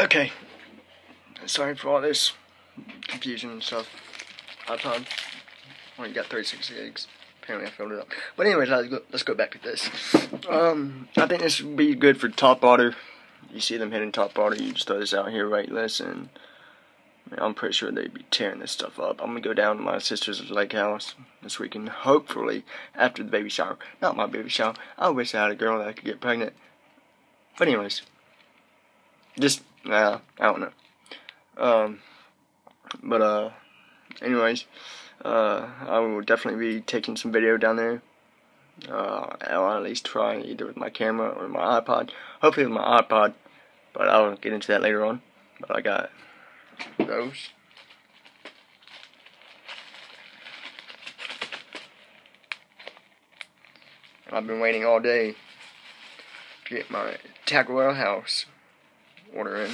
Okay. Sorry for all this confusion and stuff. I've iPod. Only got 36 gigs. Apparently I filled it up. But anyways, let's go, let's go back to this. Um, I think this would be good for top water. You see them hitting top water, you just throw this out here, right? Listen. I'm pretty sure they'd be tearing this stuff up. I'm gonna go down to my sister's lake house this weekend, hopefully after the baby shower. Not my baby shower. I wish I had a girl that I could get pregnant. But anyways, just uh, I don't know. Um, but uh, anyways, uh, I will definitely be taking some video down there. Uh, I'll at least try either with my camera or my iPod. Hopefully with my iPod, but I'll get into that later on. But I got those. I've been waiting all day to get my Taco Bell house order in.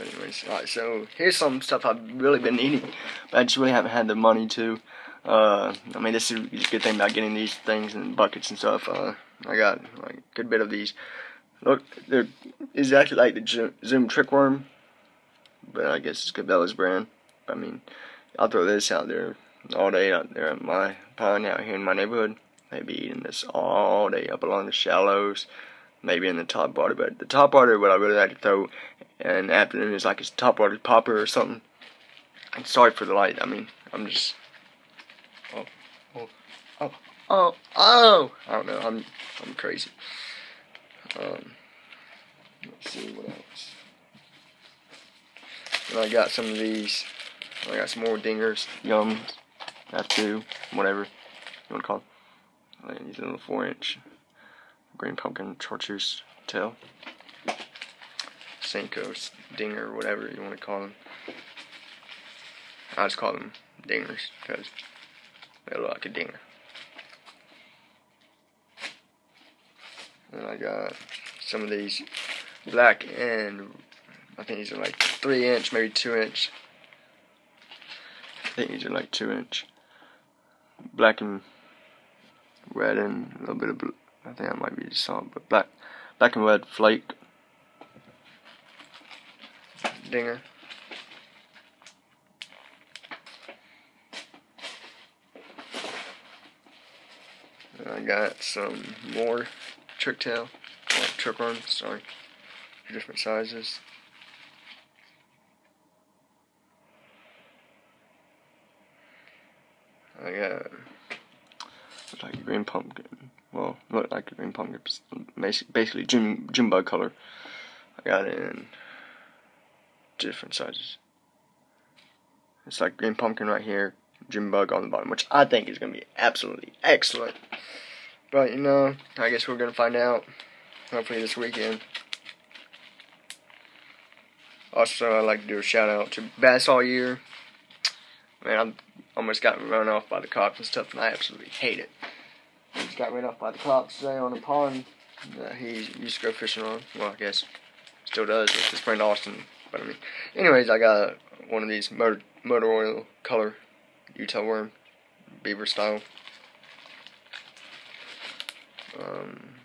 anyways, alright, so here's some stuff I've really been needing, but I just really haven't had the money to. Uh, I mean, this is a good thing about getting these things and buckets and stuff. Uh, I got like a good bit of these. Look, they're exactly like the Zoom Trickworm, but I guess it's Cabela's brand. I mean, I'll throw this out there all day out there at my pond out here in my neighborhood. They'd eating this all day up along the shallows, maybe in the top water. But the top water, what I really like to throw in the afternoon is like a top water popper or something. And sorry for the light. I mean, I'm just. Oh, oh, oh, oh, oh! I don't know. I'm, I'm crazy. Um, let's see what else. And I got some of these. I got some more dingers, yums, F2, whatever you want to call them. These little 4 inch green pumpkin chartreuse tail. Senko, dinger, whatever you want to call them. I just call them dingers because they look like a dinger. And I got some of these black and I think these are like 3 inch, maybe 2 inch. I think these are like 2 inch. Black and red and a little bit of blue. I think that might be just some, but black, black and red flake. Dinger. I got some more trick tail, oh, trick run, sorry, different sizes. I got like a green pumpkin. Well, look like a green pumpkin, basically June bug color. I got it in different sizes. It's like green pumpkin right here, June bug on the bottom, which I think is gonna be absolutely excellent. But you know, I guess we're gonna find out. Hopefully this weekend. Also, I'd like to do a shout out to Bass All Year. Man, I almost got run off by the cops and stuff, and I absolutely hate it. Just got run off by the cops today on a pond that he used to go fishing on. Well, I guess still does with his friend Austin. But I mean, anyways, I got one of these motor, motor oil color Utah worm, beaver style. Um,